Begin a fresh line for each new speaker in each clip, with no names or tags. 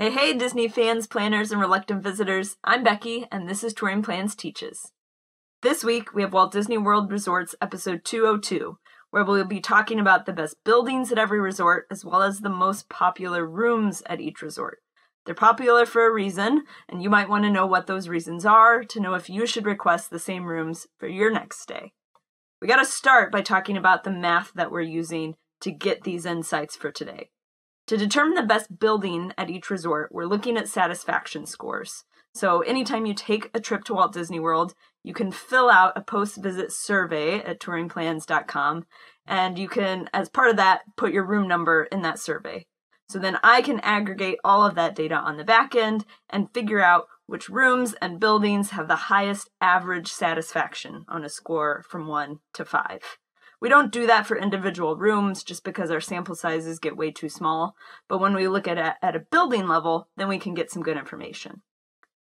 Hey, hey, Disney fans, planners, and reluctant visitors. I'm Becky, and this is Touring Plans Teaches. This week, we have Walt Disney World Resorts episode 202, where we'll be talking about the best buildings at every resort, as well as the most popular rooms at each resort. They're popular for a reason, and you might want to know what those reasons are to know if you should request the same rooms for your next stay. We gotta start by talking about the math that we're using to get these insights for today. To determine the best building at each resort, we're looking at satisfaction scores. So, anytime you take a trip to Walt Disney World, you can fill out a post visit survey at touringplans.com, and you can, as part of that, put your room number in that survey. So then I can aggregate all of that data on the back end and figure out which rooms and buildings have the highest average satisfaction on a score from 1 to 5. We don't do that for individual rooms just because our sample sizes get way too small, but when we look at a, at a building level, then we can get some good information.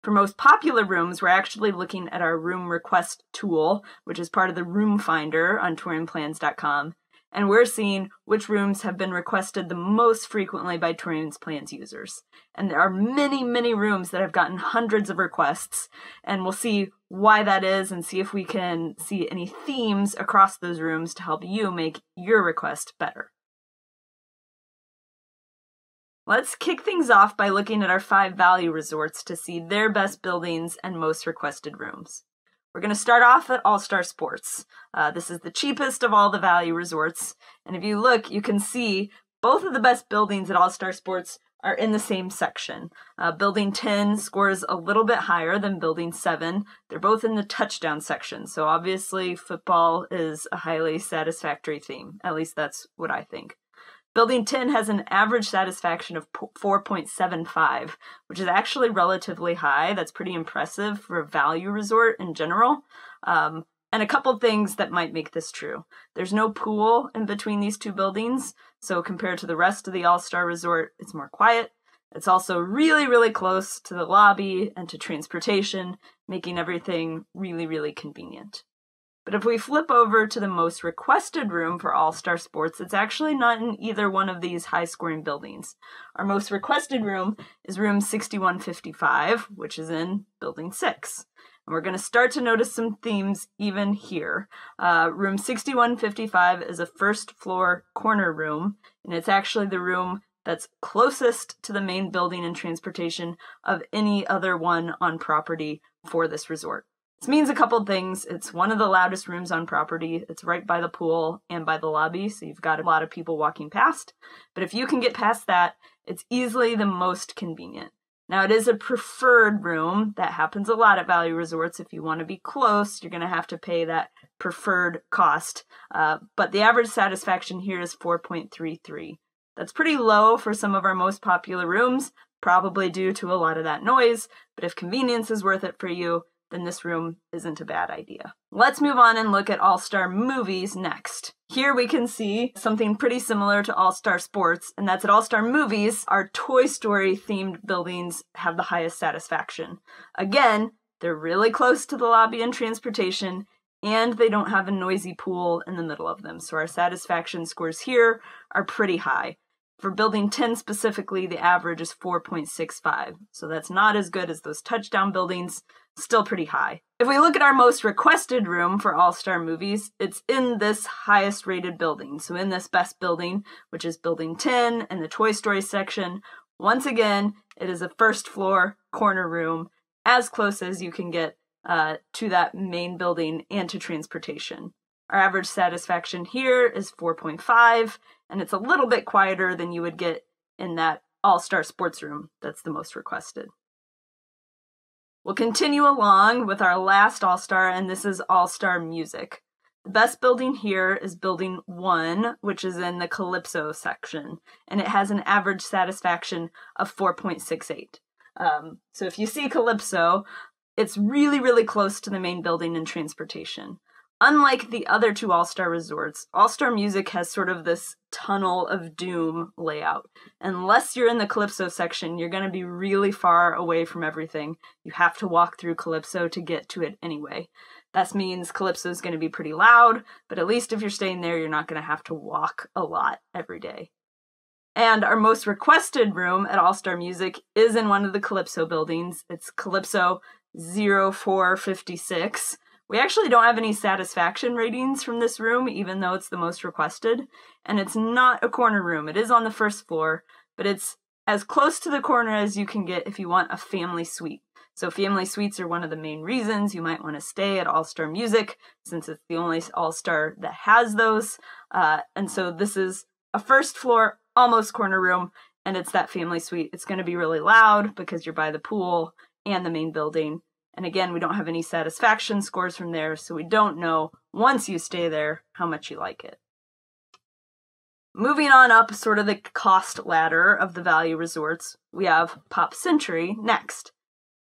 For most popular rooms, we're actually looking at our room request tool, which is part of the room finder on touringplans.com, and we're seeing which rooms have been requested the most frequently by Touring Plans users. And there are many, many rooms that have gotten hundreds of requests, and we'll see why that is and see if we can see any themes across those rooms to help you make your request better. Let's kick things off by looking at our five value resorts to see their best buildings and most requested rooms. We're going to start off at All Star Sports. Uh, this is the cheapest of all the value resorts. And if you look, you can see both of the best buildings at All Star Sports are in the same section. Uh, building 10 scores a little bit higher than Building 7. They're both in the touchdown section. So obviously, football is a highly satisfactory theme. At least that's what I think. Building 10 has an average satisfaction of 4.75, which is actually relatively high. That's pretty impressive for a value resort in general. Um, and a couple things that might make this true. There's no pool in between these two buildings, so compared to the rest of the All Star Resort, it's more quiet. It's also really, really close to the lobby and to transportation, making everything really, really convenient. But if we flip over to the most requested room for All Star Sports, it's actually not in either one of these high scoring buildings. Our most requested room is room 6155, which is in Building 6. And we're going to start to notice some themes even here. Uh, room 6155 is a first floor corner room, and it's actually the room that's closest to the main building and transportation of any other one on property for this resort. This means a couple things. It's one of the loudest rooms on property. It's right by the pool and by the lobby, so you've got a lot of people walking past. But if you can get past that, it's easily the most convenient. Now, it is a preferred room. That happens a lot at value resorts. If you want to be close, you're going to have to pay that preferred cost. Uh, but the average satisfaction here is 4.33. That's pretty low for some of our most popular rooms, probably due to a lot of that noise. But if convenience is worth it for you, then this room isn't a bad idea. Let's move on and look at All Star Movies next. Here we can see something pretty similar to All Star Sports, and that's at All Star Movies, our Toy Story themed buildings have the highest satisfaction. Again, they're really close to the lobby and transportation, and they don't have a noisy pool in the middle of them, so our satisfaction scores here are pretty high. For building 10 specifically, the average is 4.65. So that's not as good as those touchdown buildings, still pretty high. If we look at our most requested room for All Star movies, it's in this highest rated building. So in this best building, which is building 10 and the Toy Story section, once again, it is a first floor corner room, as close as you can get uh, to that main building and to transportation. Our average satisfaction here is 4.5, and it's a little bit quieter than you would get in that All Star sports room that's the most requested. We'll continue along with our last All Star, and this is All Star Music. The best building here is Building 1, which is in the Calypso section, and it has an average satisfaction of 4.68. Um, so if you see Calypso, it's really, really close to the main building and transportation. Unlike the other two All Star resorts, All Star Music has sort of this tunnel of doom layout. Unless you're in the Calypso section, you're going to be really far away from everything. You have to walk through Calypso to get to it anyway. That means Calypso is going to be pretty loud, but at least if you're staying there, you're not going to have to walk a lot every day. And our most requested room at All Star Music is in one of the Calypso buildings. It's Calypso 0456. We actually don't have any satisfaction ratings from this room, even though it's the most requested. And it's not a corner room. It is on the first floor, but it's as close to the corner as you can get if you want a family suite. So, family suites are one of the main reasons you might want to stay at All Star Music, since it's the only All Star that has those. Uh, and so, this is a first floor, almost corner room, and it's that family suite. It's going to be really loud because you're by the pool and the main building. And again, we don't have any satisfaction scores from there, so we don't know once you stay there how much you like it. Moving on up sort of the cost ladder of the value resorts, we have Pop Century next.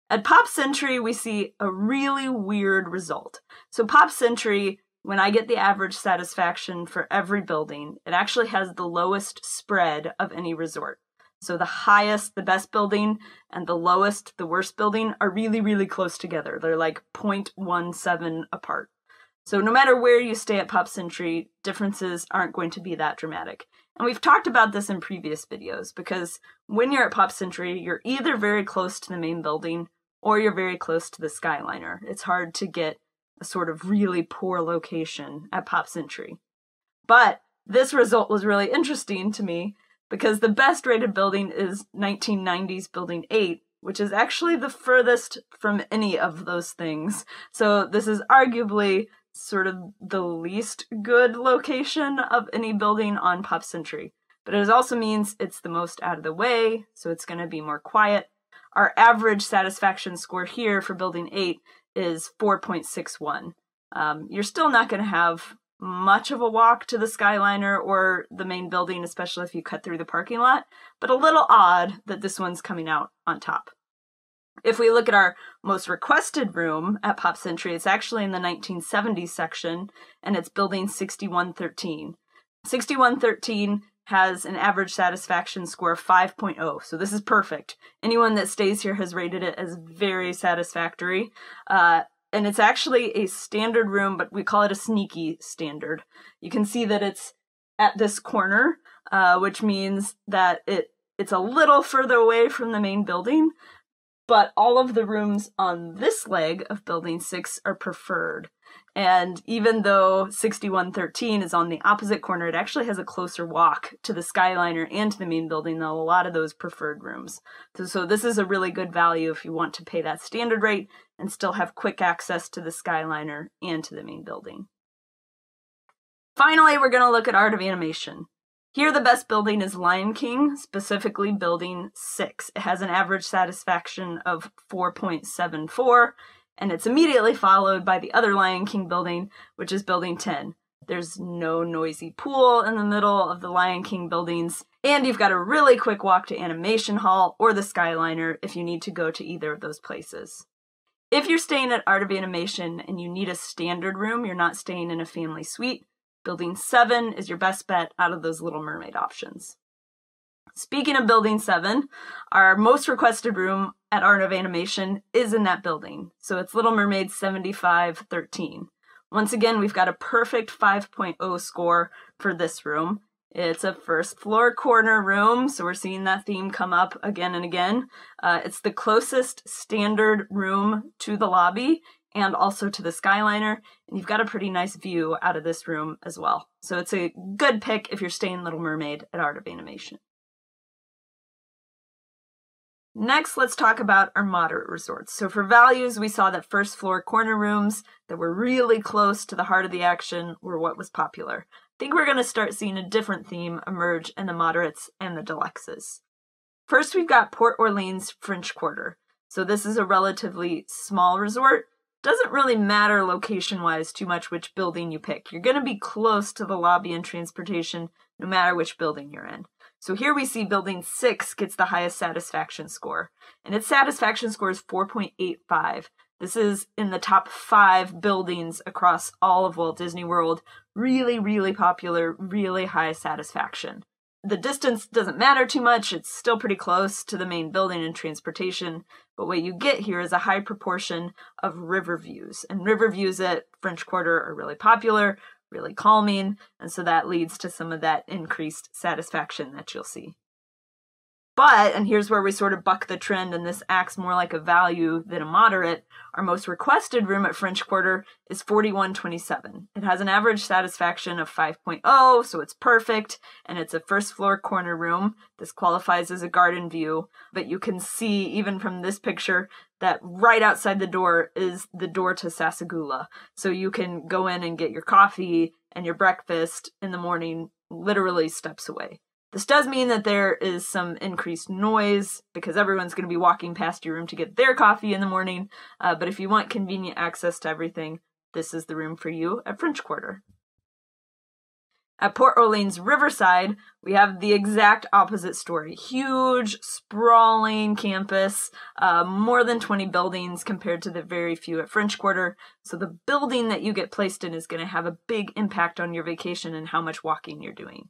At Pop Century, we see a really weird result. So, Pop Century, when I get the average satisfaction for every building, it actually has the lowest spread of any resort. So the highest, the best building, and the lowest, the worst building are really, really close together. They're like 0.17 apart. So no matter where you stay at Pop Century, differences aren't going to be that dramatic. And we've talked about this in previous videos because when you're at Pop Century, you're either very close to the main building or you're very close to the Skyliner. It's hard to get a sort of really poor location at Pop Century. But this result was really interesting to me because the best rated building is 1990s Building 8, which is actually the furthest from any of those things. So this is arguably sort of the least good location of any building on Pop Century. But it also means it's the most out of the way, so it's going to be more quiet. Our average satisfaction score here for Building 8 is 4.61. Um, you're still not going to have much of a walk to the Skyliner or the main building, especially if you cut through the parking lot, but a little odd that this one's coming out on top. If we look at our most requested room at Pop Century, it's actually in the 1970s section and it's building 6113. 6113 has an average satisfaction score of 5.0, so this is perfect. Anyone that stays here has rated it as very satisfactory. Uh, and it's actually a standard room, but we call it a sneaky standard. You can see that it's at this corner, uh, which means that it it's a little further away from the main building, but all of the rooms on this leg of building six are preferred. And even though 6113 is on the opposite corner, it actually has a closer walk to the Skyliner and to the main building than a lot of those preferred rooms. So, so this is a really good value if you want to pay that standard rate and still have quick access to the Skyliner and to the main building. Finally, we're going to look at art of animation. Here, the best building is Lion King, specifically building 6. It has an average satisfaction of 4.74, and it's immediately followed by the other Lion King building, which is building 10. There's no noisy pool in the middle of the Lion King buildings, and you've got a really quick walk to Animation Hall or the Skyliner if you need to go to either of those places. If you're staying at Art of Animation and you need a standard room, you're not staying in a family suite, Building 7 is your best bet out of those Little Mermaid options. Speaking of Building 7, our most requested room at Art of Animation is in that building. So it's Little Mermaid 7513. Once again, we've got a perfect 5.0 score for this room. It's a first floor corner room, so we're seeing that theme come up again and again. Uh, it's the closest standard room to the lobby, and also to the Skyliner, and you've got a pretty nice view out of this room as well. So it's a good pick if you're staying Little Mermaid at Art of Animation. Next, let's talk about our moderate resorts. So for values, we saw that first floor corner rooms that were really close to the heart of the action were what was popular. Think we're going to start seeing a different theme emerge in the moderates and the deluxes. First, we've got Port Orleans French Quarter. So this is a relatively small resort doesn't really matter location wise too much which building you pick. You're going to be close to the lobby and transportation no matter which building you're in. So here we see building 6 gets the highest satisfaction score, and its satisfaction score is 4.85. This is in the top five buildings across all of Walt Disney World. Really, really popular, really high satisfaction the distance doesn't matter too much. It's still pretty close to the main building and transportation. But what you get here is a high proportion of river views. And river views at French Quarter are really popular, really calming. And so that leads to some of that increased satisfaction that you'll see. But, and here's where we sort of buck the trend, and this acts more like a value than a moderate. Our most requested room at French Quarter is 4127. It has an average satisfaction of 5.0, so it's perfect, and it's a first floor corner room. This qualifies as a garden view, but you can see even from this picture that right outside the door is the door to Sassagoula. So you can go in and get your coffee and your breakfast in the morning literally steps away. This does mean that there is some increased noise because everyone's going to be walking past your room to get their coffee in the morning. Uh, but if you want convenient access to everything, this is the room for you at French Quarter. At Port Orleans Riverside, we have the exact opposite story. Huge, sprawling campus, uh, more than 20 buildings compared to the very few at French Quarter. So the building that you get placed in is going to have a big impact on your vacation and how much walking you're doing.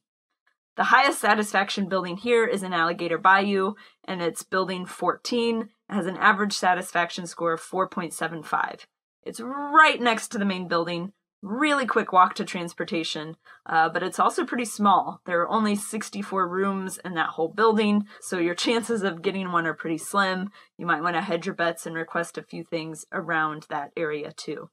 The highest satisfaction building here is in Alligator Bayou, and it's building 14. It has an average satisfaction score of 4.75. It's right next to the main building, really quick walk to transportation, uh, but it's also pretty small. There are only 64 rooms in that whole building, so your chances of getting one are pretty slim. You might want to hedge your bets and request a few things around that area too.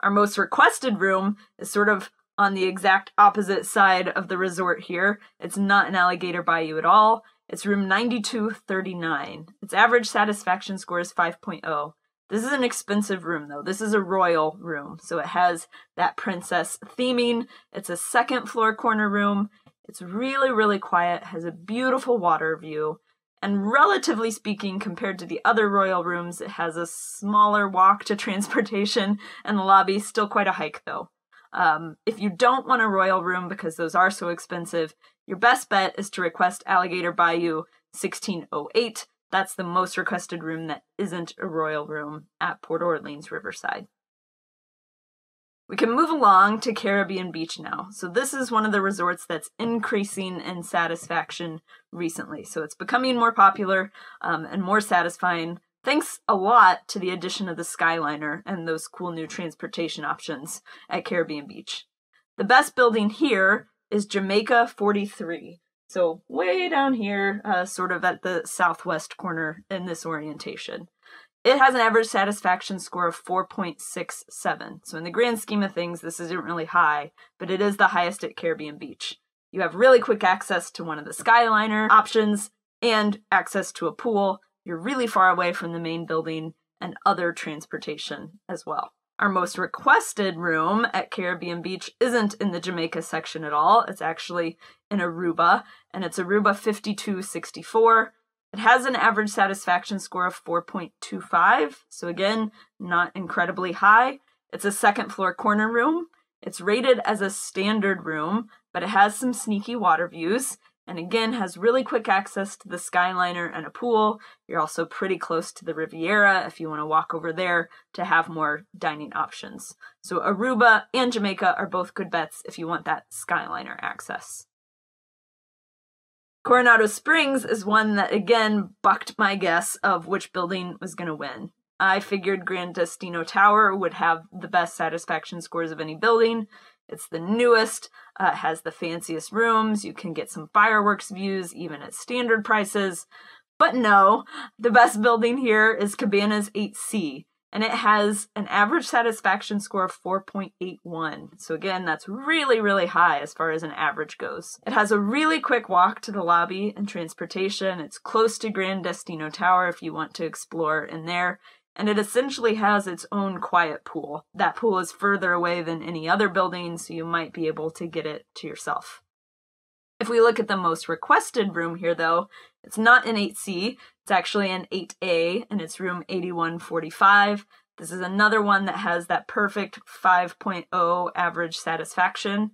Our most requested room is sort of on the exact opposite side of the resort here. It's not an alligator bayou at all. It's room 9239. Its average satisfaction score is 5.0. This is an expensive room though. This is a royal room. So it has that princess theming. It's a second floor corner room. It's really, really quiet, has a beautiful water view. And relatively speaking, compared to the other royal rooms, it has a smaller walk to transportation and the lobby, still quite a hike though. Um, if you don't want a royal room because those are so expensive, your best bet is to request Alligator Bayou 1608. That's the most requested room that isn't a royal room at Port Orleans Riverside. We can move along to Caribbean Beach now. So this is one of the resorts that's increasing in satisfaction recently. So it's becoming more popular um, and more satisfying Thanks a lot to the addition of the Skyliner and those cool new transportation options at Caribbean Beach. The best building here is Jamaica 43. So, way down here, uh, sort of at the southwest corner in this orientation. It has an average satisfaction score of 4.67. So, in the grand scheme of things, this isn't really high, but it is the highest at Caribbean Beach. You have really quick access to one of the Skyliner options and access to a pool, you're really far away from the main building and other transportation as well. Our most requested room at Caribbean Beach isn't in the Jamaica section at all. It's actually in Aruba, and it's Aruba 5264. It has an average satisfaction score of 4.25, so again, not incredibly high. It's a second floor corner room. It's rated as a standard room, but it has some sneaky water views and again has really quick access to the Skyliner and a pool. You're also pretty close to the Riviera if you want to walk over there to have more dining options. So Aruba and Jamaica are both good bets if you want that Skyliner access. Coronado Springs is one that again bucked my guess of which building was going to win. I figured Grand Destino Tower would have the best satisfaction scores of any building. It's the newest, uh, has the fanciest rooms. You can get some fireworks views even at standard prices. But no, the best building here is Cabanas 8C, and it has an average satisfaction score of 4.81. So again, that's really, really high as far as an average goes. It has a really quick walk to the lobby and transportation. It's close to Grand Destino Tower if you want to explore in there and it essentially has its own quiet pool. That pool is further away than any other building, so you might be able to get it to yourself. If we look at the most requested room here, though, it's not an 8C, it's actually an 8A, and it's room 8145. This is another one that has that perfect 5.0 average satisfaction.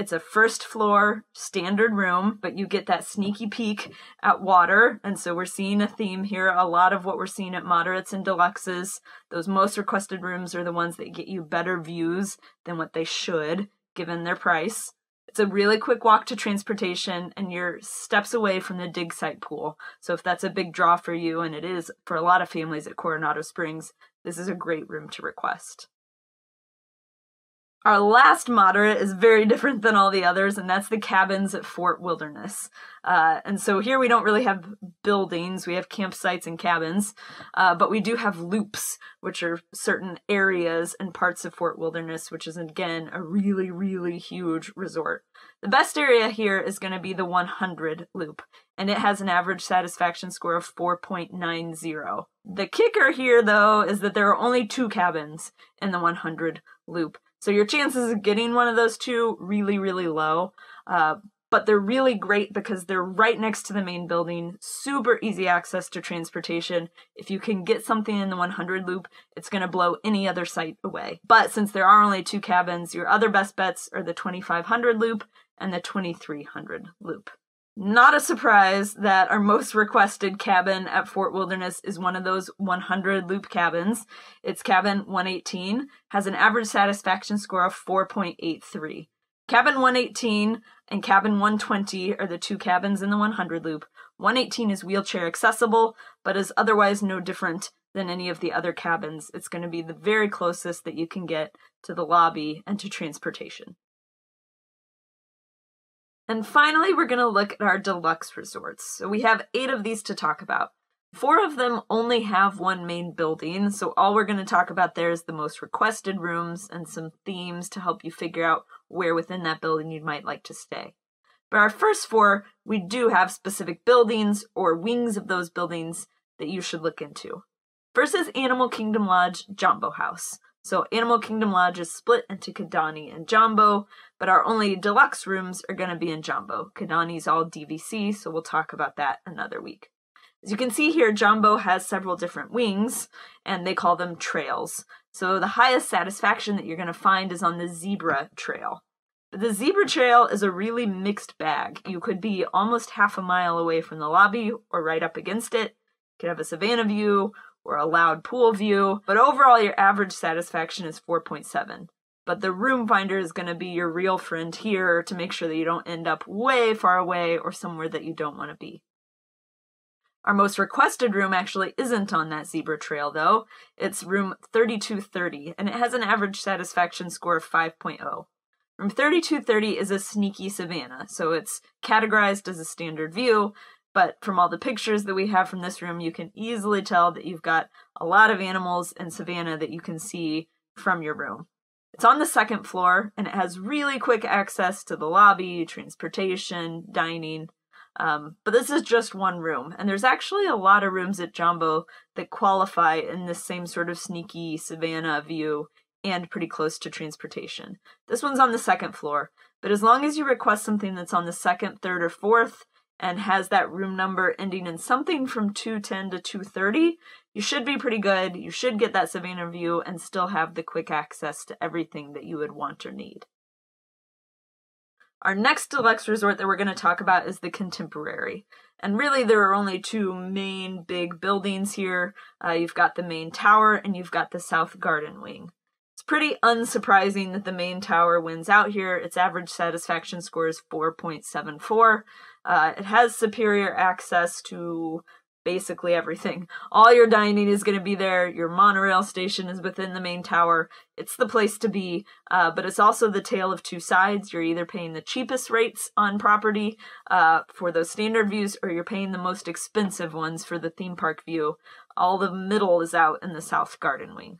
It's a first floor standard room, but you get that sneaky peek at water. And so we're seeing a theme here. A lot of what we're seeing at moderates and deluxes, those most requested rooms are the ones that get you better views than what they should, given their price. It's a really quick walk to transportation, and you're steps away from the dig site pool. So if that's a big draw for you, and it is for a lot of families at Coronado Springs, this is a great room to request. Our last moderate is very different than all the others, and that's the cabins at Fort Wilderness. Uh, and so here we don't really have buildings, we have campsites and cabins, uh, but we do have loops, which are certain areas and parts of Fort Wilderness, which is again a really, really huge resort. The best area here is going to be the 100 loop, and it has an average satisfaction score of 4.90. The kicker here, though, is that there are only two cabins in the 100 loop. So your chances of getting one of those two really, really low. Uh, but they're really great because they're right next to the main building, super easy access to transportation. If you can get something in the 100 loop, it's going to blow any other site away. But since there are only two cabins, your other best bets are the 2500 loop and the 2300 loop. Not a surprise that our most requested cabin at Fort Wilderness is one of those 100 loop cabins. It's cabin 118, has an average satisfaction score of 4.83. Cabin 118 and cabin 120 are the two cabins in the 100 loop. 118 is wheelchair accessible, but is otherwise no different than any of the other cabins. It's going to be the very closest that you can get to the lobby and to transportation. And finally, we're going to look at our deluxe resorts. So we have eight of these to talk about. Four of them only have one main building, so all we're going to talk about there is the most requested rooms and some themes to help you figure out where within that building you might like to stay. But our first four, we do have specific buildings or wings of those buildings that you should look into. First is Animal Kingdom Lodge Jambo House. So Animal Kingdom Lodge is split into Kidani and Jambo, but our only deluxe rooms are going to be in Jambo. Kidani's all DVC, so we'll talk about that another week. As you can see here, Jambo has several different wings, and they call them trails. So the highest satisfaction that you're going to find is on the zebra trail. But The zebra trail is a really mixed bag. You could be almost half a mile away from the lobby or right up against it. You could have a savannah view or a loud pool view, but overall your average satisfaction is 4.7. But the room finder is going to be your real friend here to make sure that you don't end up way far away or somewhere that you don't want to be. Our most requested room actually isn't on that zebra trail though. It's room 3230 and it has an average satisfaction score of 5.0. Room 3230 is a sneaky savannah, so it's categorized as a standard view, but from all the pictures that we have from this room, you can easily tell that you've got a lot of animals in Savannah that you can see from your room. It's on the second floor and it has really quick access to the lobby, transportation, dining. Um, but this is just one room, and there's actually a lot of rooms at Jambo that qualify in this same sort of sneaky Savannah view and pretty close to transportation. This one's on the second floor, but as long as you request something that's on the second, third, or fourth, and has that room number ending in something from 210 to 230, you should be pretty good. You should get that Savannah view and still have the quick access to everything that you would want or need. Our next deluxe resort that we're going to talk about is the Contemporary. And really, there are only two main big buildings here. Uh, you've got the main tower and you've got the South Garden Wing. It's pretty unsurprising that the main tower wins out here. Its average satisfaction score is 4.74. Uh, it has superior access to basically everything. All your dining is going to be there. Your monorail station is within the main tower. It's the place to be, uh, but it's also the tale of two sides. You're either paying the cheapest rates on property uh, for those standard views, or you're paying the most expensive ones for the theme park view. All the middle is out in the South Garden Wing.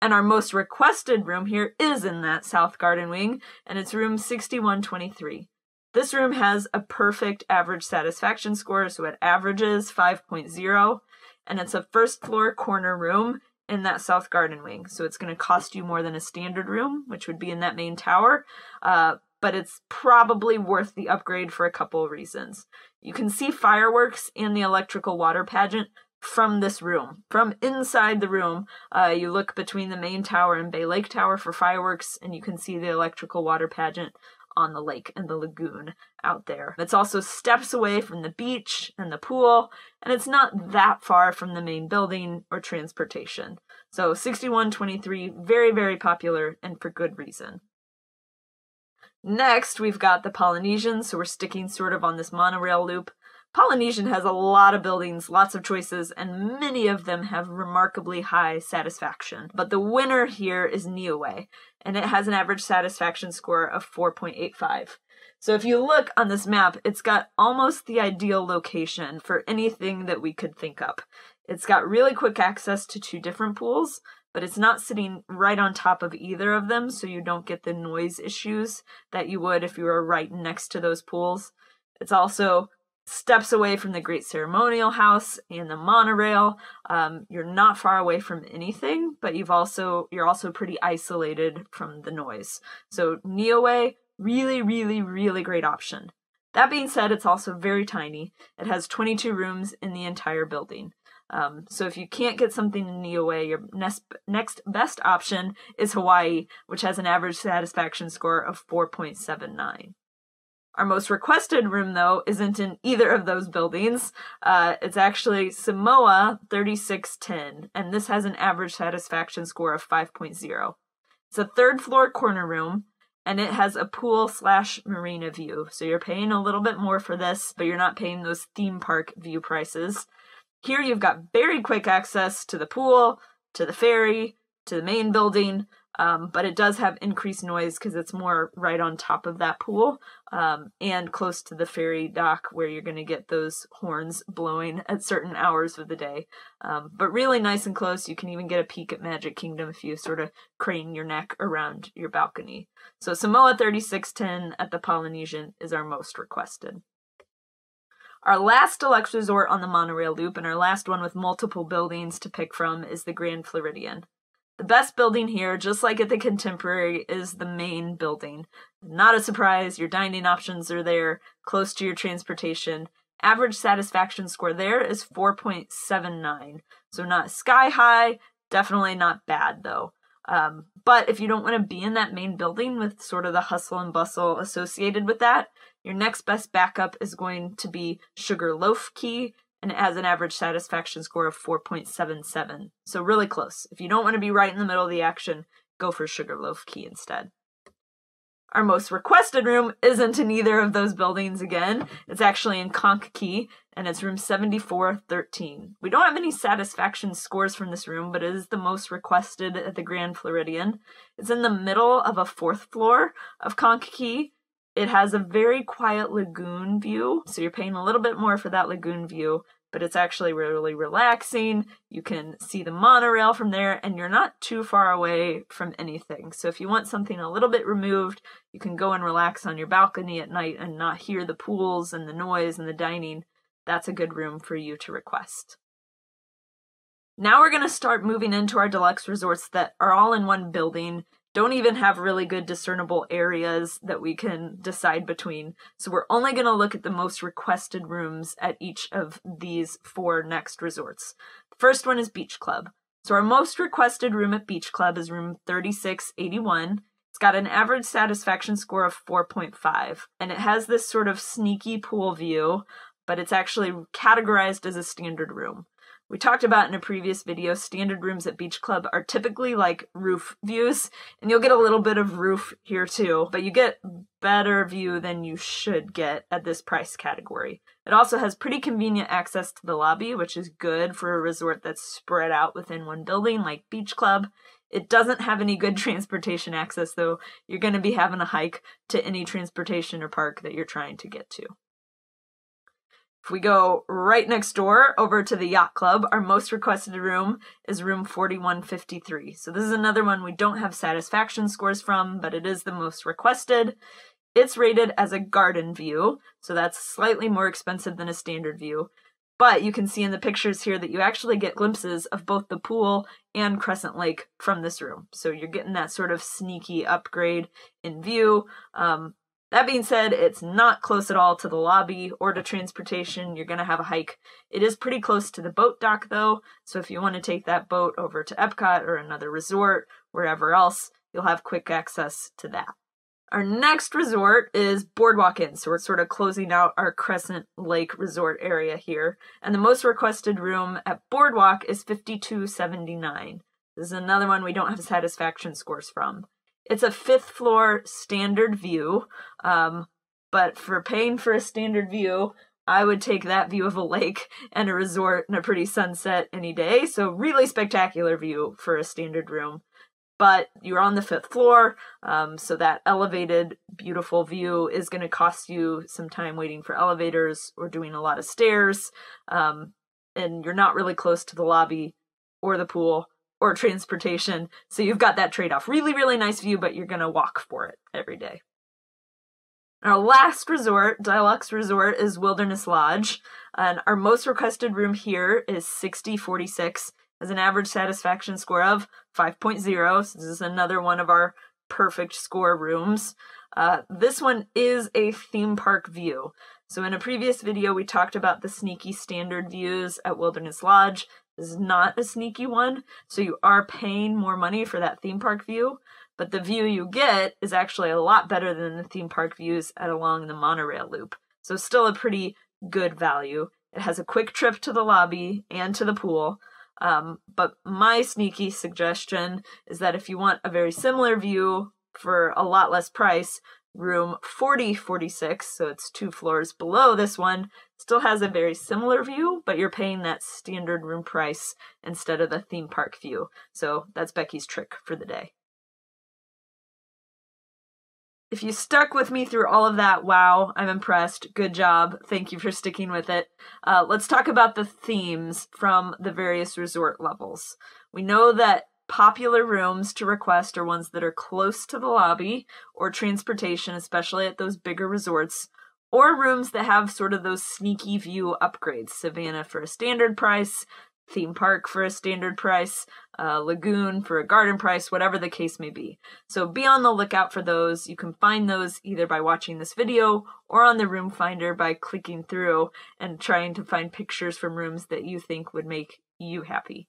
And our most requested room here is in that South Garden Wing, and it's room 6123. This room has a perfect average satisfaction score, so it averages 5.0, and it's a first floor corner room in that south garden wing. So it's going to cost you more than a standard room, which would be in that main tower, uh, but it's probably worth the upgrade for a couple of reasons. You can see fireworks and the electrical water pageant from this room. From inside the room, uh, you look between the main tower and Bay Lake Tower for fireworks, and you can see the electrical water pageant on the lake and the lagoon out there. It's also steps away from the beach and the pool, and it's not that far from the main building or transportation. So 6123, very, very popular and for good reason. Next, we've got the Polynesian, so we're sticking sort of on this monorail loop. Polynesian has a lot of buildings, lots of choices, and many of them have remarkably high satisfaction. But the winner here is Niue, and it has an average satisfaction score of 4.85. So if you look on this map, it's got almost the ideal location for anything that we could think up. It's got really quick access to two different pools, but it's not sitting right on top of either of them, so you don't get the noise issues that you would if you were right next to those pools. It's also steps away from the Great Ceremonial House and the monorail. Um, you're not far away from anything, but you've also you're also pretty isolated from the noise. So Niue, really, really, really great option. That being said, it's also very tiny. It has 22 rooms in the entire building. Um, so if you can't get something in Niue, your next, next best option is Hawaii, which has an average satisfaction score of 4.79. Our most requested room, though, isn't in either of those buildings. Uh, it's actually Samoa 3610, and this has an average satisfaction score of 5.0. It's a third floor corner room, and it has a pool slash marina view. So you're paying a little bit more for this, but you're not paying those theme park view prices. Here you've got very quick access to the pool, to the ferry, to the main building, um, but it does have increased noise because it's more right on top of that pool um, and close to the ferry dock where you're going to get those horns blowing at certain hours of the day. Um, but really nice and close. You can even get a peek at Magic Kingdom if you sort of crane your neck around your balcony. So Samoa 3610 at the Polynesian is our most requested. Our last deluxe resort on the monorail loop and our last one with multiple buildings to pick from is the Grand Floridian. The best building here, just like at the Contemporary, is the main building. Not a surprise, your dining options are there, close to your transportation. Average satisfaction score there is 4.79. So not sky high, definitely not bad though. Um, but if you don't want to be in that main building with sort of the hustle and bustle associated with that, your next best backup is going to be Sugarloaf Key and it has an average satisfaction score of 4.77. So really close. If you don't want to be right in the middle of the action, go for Sugarloaf Key instead. Our most requested room isn't in either of those buildings again. It's actually in Conch Key, and it's room 7413. We don't have any satisfaction scores from this room, but it is the most requested at the Grand Floridian. It's in the middle of a fourth floor of Conch Key, it has a very quiet lagoon view, so you're paying a little bit more for that lagoon view, but it's actually really relaxing. You can see the monorail from there, and you're not too far away from anything. So if you want something a little bit removed, you can go and relax on your balcony at night and not hear the pools and the noise and the dining. That's a good room for you to request. Now we're going to start moving into our deluxe resorts that are all in one building don't even have really good discernible areas that we can decide between. So we're only going to look at the most requested rooms at each of these four next resorts. The first one is Beach Club. So our most requested room at Beach Club is room 3681. It's got an average satisfaction score of 4.5, and it has this sort of sneaky pool view, but it's actually categorized as a standard room. We talked about in a previous video, standard rooms at Beach Club are typically like roof views, and you'll get a little bit of roof here too, but you get better view than you should get at this price category. It also has pretty convenient access to the lobby, which is good for a resort that's spread out within one building like Beach Club. It doesn't have any good transportation access, though. You're going to be having a hike to any transportation or park that you're trying to get to. If we go right next door over to the yacht club, our most requested room is room 4153. So this is another one we don't have satisfaction scores from, but it is the most requested. It's rated as a garden view, so that's slightly more expensive than a standard view. But you can see in the pictures here that you actually get glimpses of both the pool and Crescent Lake from this room. So you're getting that sort of sneaky upgrade in view. Um, that being said, it's not close at all to the lobby or to transportation. You're going to have a hike. It is pretty close to the boat dock, though, so if you want to take that boat over to Epcot or another resort, wherever else, you'll have quick access to that. Our next resort is Boardwalk Inn, so we're sort of closing out our Crescent Lake resort area here. And the most requested room at Boardwalk is 5279. This is another one we don't have satisfaction scores from. It's a fifth floor standard view, um, but for paying for a standard view, I would take that view of a lake and a resort and a pretty sunset any day. So, really spectacular view for a standard room. But you're on the fifth floor, um, so that elevated, beautiful view is going to cost you some time waiting for elevators or doing a lot of stairs. Um, and you're not really close to the lobby or the pool or transportation. So, you've got that trade off. Really, really nice view, but you're going to walk for it every day. Our last resort, deluxe resort, is Wilderness Lodge. And our most requested room here is 6046, has an average satisfaction score of 5.0. So this is another one of our perfect score rooms. Uh, this one is a theme park view. So in a previous video, we talked about the sneaky standard views at Wilderness Lodge. Is not a sneaky one, so you are paying more money for that theme park view but the view you get is actually a lot better than the theme park views at along the monorail loop. So still a pretty good value. It has a quick trip to the lobby and to the pool. Um, but my sneaky suggestion is that if you want a very similar view for a lot less price, room 4046, so it's two floors below this one, still has a very similar view, but you're paying that standard room price instead of the theme park view. So that's Becky's trick for the day. If you stuck with me through all of that, wow, I'm impressed. Good job. Thank you for sticking with it. Uh, let's talk about the themes from the various resort levels. We know that popular rooms to request are ones that are close to the lobby or transportation, especially at those bigger resorts, or rooms that have sort of those sneaky view upgrades. Savannah for a standard price, theme park for a standard price, uh, lagoon for a garden price, whatever the case may be. So be on the lookout for those. You can find those either by watching this video or on the room finder by clicking through and trying to find pictures from rooms that you think would make you happy.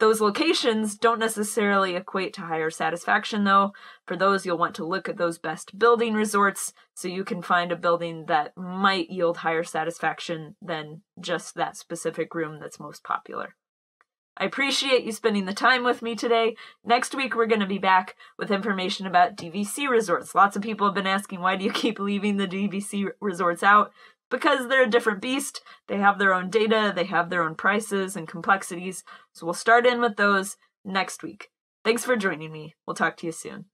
Those locations don't necessarily equate to higher satisfaction, though. For those, you'll want to look at those best building resorts so you can find a building that might yield higher satisfaction than just that specific room that's most popular. I appreciate you spending the time with me today. Next week, we're going to be back with information about DVC resorts. Lots of people have been asking, why do you keep leaving the DVC resorts out? Because they're a different beast. They have their own data, they have their own prices and complexities. So we'll start in with those next week. Thanks for joining me. We'll talk to you soon.